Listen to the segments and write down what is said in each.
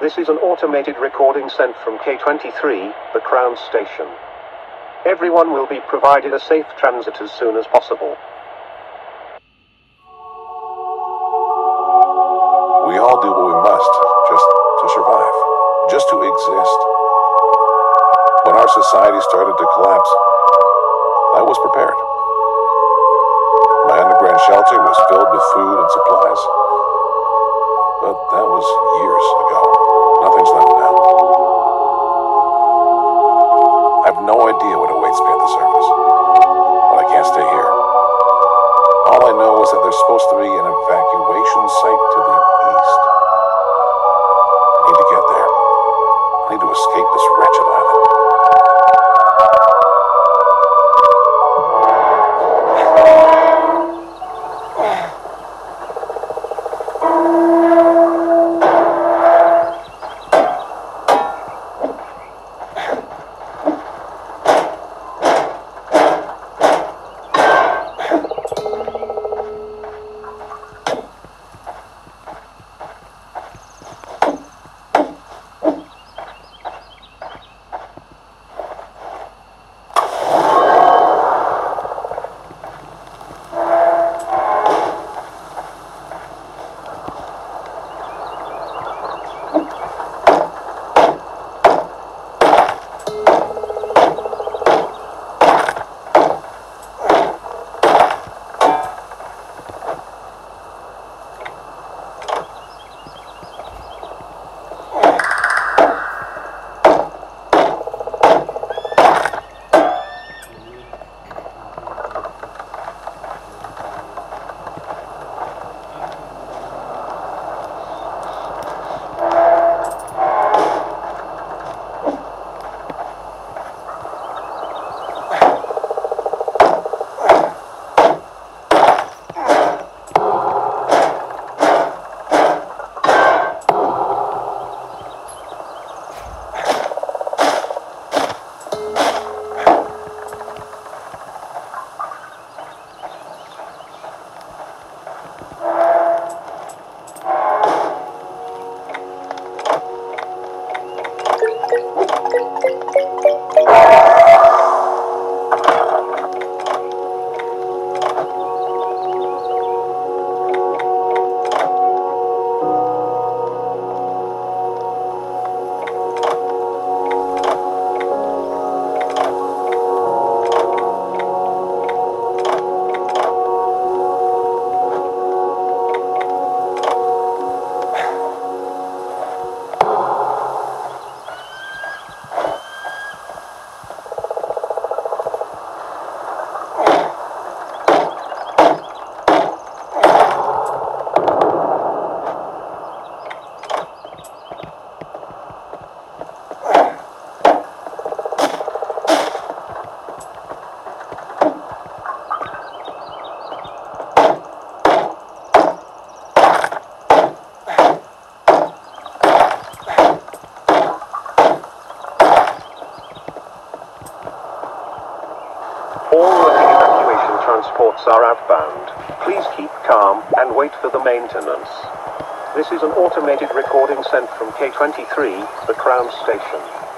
This is an automated recording sent from K23, the Crown Station. Everyone will be provided a safe transit as soon as possible. Started to collapse, I was prepared. My underground shelter was filled with food and supplies, but that was years ago. Nothing's left now. I have no idea what awaits me at the surface, but I can't stay here. All I know is that there's supposed to be an evacuation site to the east. I need to get there. I need to escape this wretched island. And wait for the maintenance. This is an automated recording sent from K23, the Crown Station.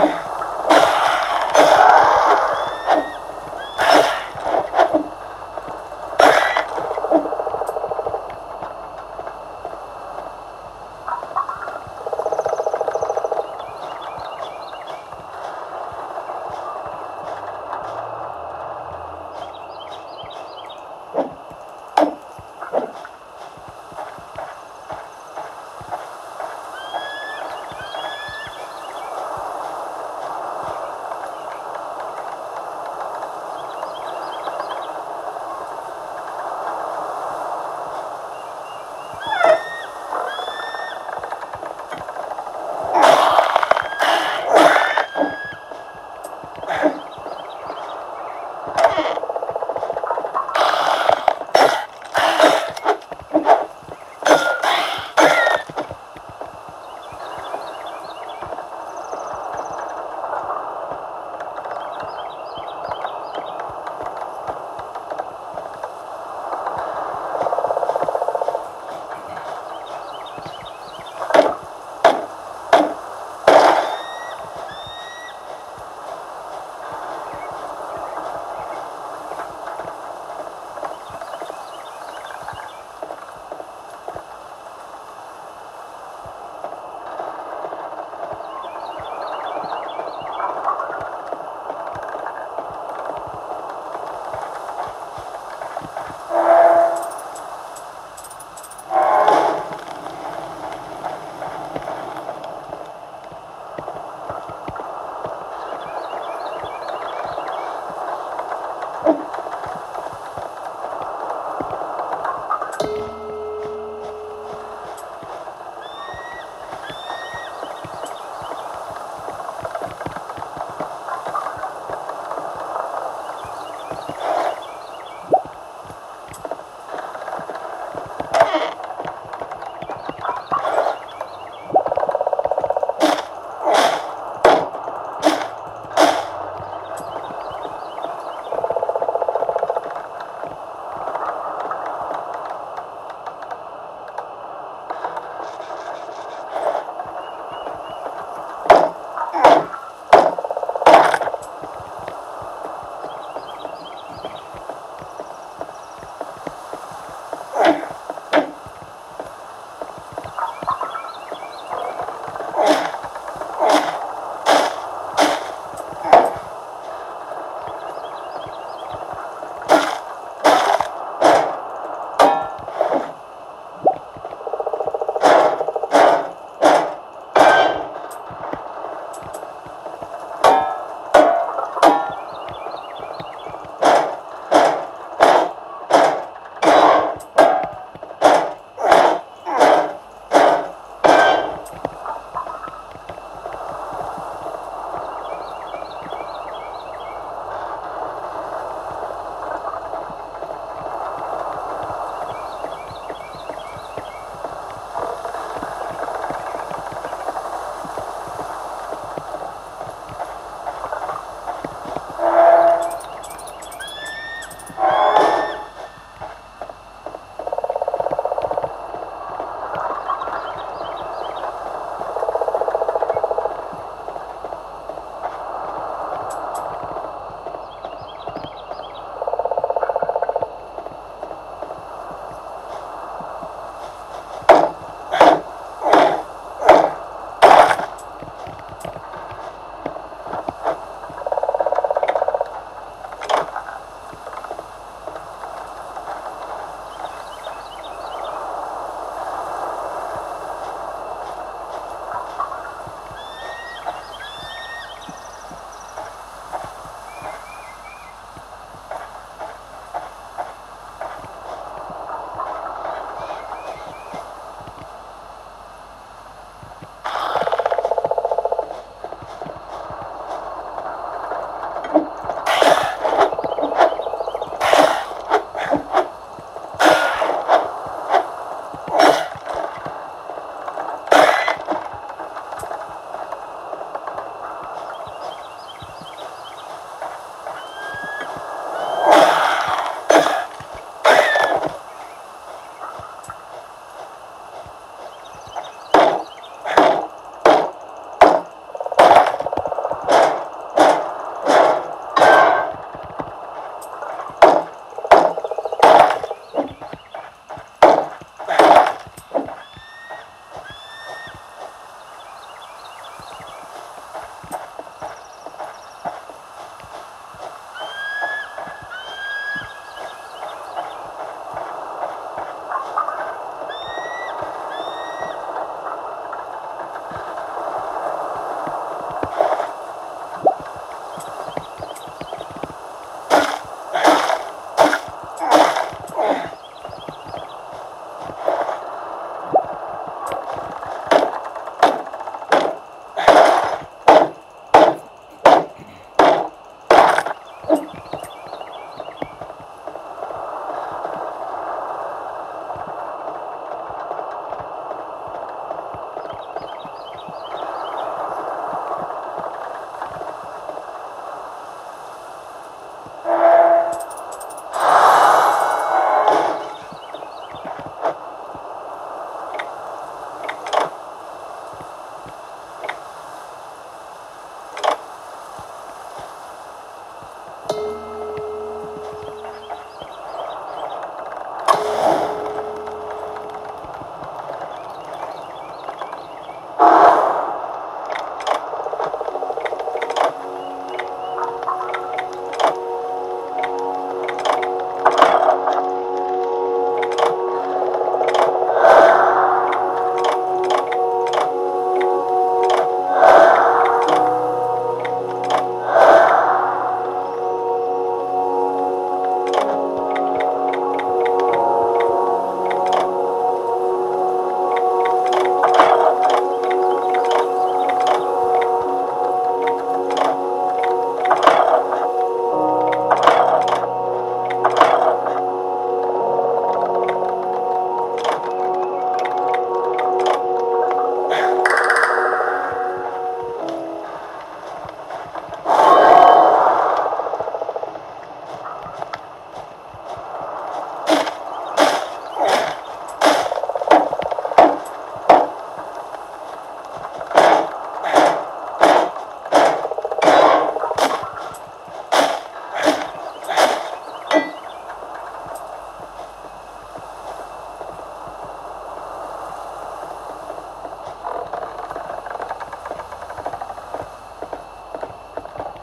Oh.